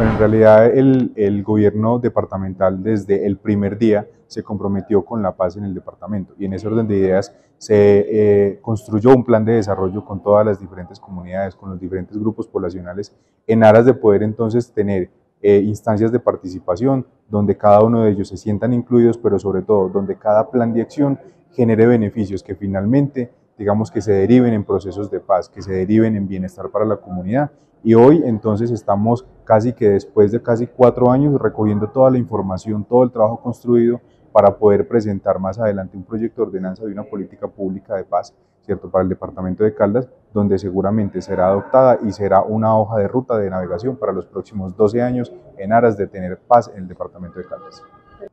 Bueno, en realidad el, gobierno departamental desde el primer día se comprometió con la paz en el departamento y en ese orden de ideas se eh, construyó un plan de desarrollo con todas las diferentes comunidades, con los diferentes grupos poblacionales, en aras de poder entonces tener eh, instancias de participación donde cada uno de ellos se sientan incluidos, pero sobre todo donde cada plan de acción genere beneficios que finalmente digamos que se deriven en procesos de paz, que se deriven en bienestar para la comunidad. Y hoy entonces estamos casi que después de casi cuatro años recogiendo toda la información, todo el trabajo construido para poder presentar más adelante un proyecto de ordenanza de una política pública de paz, ¿cierto?, para el departamento de Caldas, donde seguramente será adoptada y será una hoja de ruta de navegación para los próximos 12 años en aras de tener paz en el departamento de Caldas.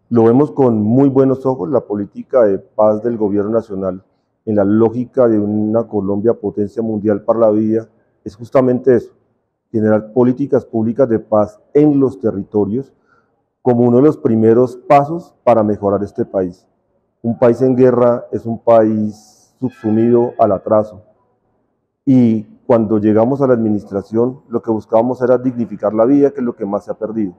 Lo vemos con muy buenos ojos, la política de paz del gobierno nacional en la lógica de una Colombia potencia mundial para la vida es justamente eso, generar políticas públicas de paz en los territorios como uno de los primeros pasos para mejorar este país. Un país en guerra es un país subsumido al atraso. Y cuando llegamos a la administración, lo que buscábamos era dignificar la vida, que es lo que más se ha perdido.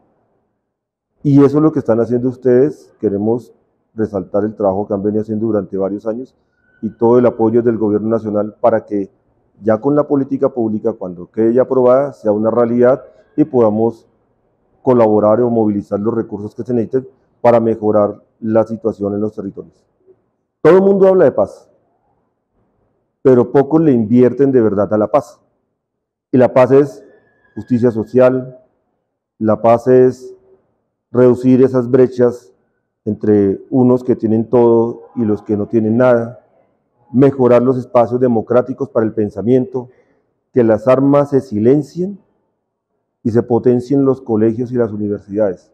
Y eso es lo que están haciendo ustedes. Queremos resaltar el trabajo que han venido haciendo durante varios años y todo el apoyo del gobierno nacional para que ya con la política pública, cuando quede ya aprobada, sea una realidad y podamos colaborar o movilizar los recursos que se necesiten para mejorar la situación en los territorios. Todo el mundo habla de paz, pero pocos le invierten de verdad a la paz. Y la paz es justicia social, la paz es reducir esas brechas entre unos que tienen todo y los que no tienen nada, mejorar los espacios democráticos para el pensamiento, que las armas se silencien y se potencien los colegios y las universidades.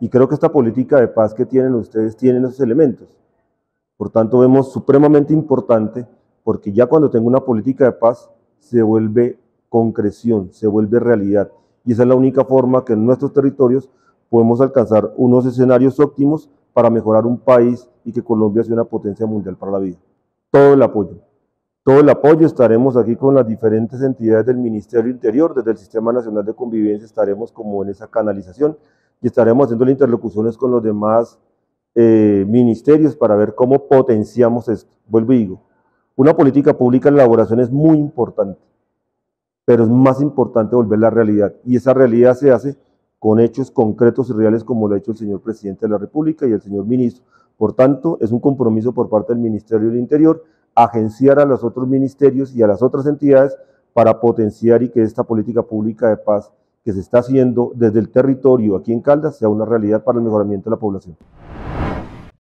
Y creo que esta política de paz que tienen ustedes tiene esos elementos. Por tanto, vemos supremamente importante porque ya cuando tengo una política de paz se vuelve concreción, se vuelve realidad. Y esa es la única forma que en nuestros territorios podemos alcanzar unos escenarios óptimos para mejorar un país y que Colombia sea una potencia mundial para la vida todo el apoyo. Todo el apoyo, estaremos aquí con las diferentes entidades del Ministerio Interior, desde el Sistema Nacional de Convivencia estaremos como en esa canalización y estaremos haciendo interlocuciones con los demás eh, ministerios para ver cómo potenciamos esto. Vuelvo y digo, una política pública en elaboración es muy importante, pero es más importante volver la realidad y esa realidad se hace con hechos concretos y reales como lo ha hecho el señor presidente de la República y el señor ministro. Por tanto, es un compromiso por parte del Ministerio del Interior agenciar a los otros ministerios y a las otras entidades para potenciar y que esta política pública de paz que se está haciendo desde el territorio aquí en Caldas sea una realidad para el mejoramiento de la población.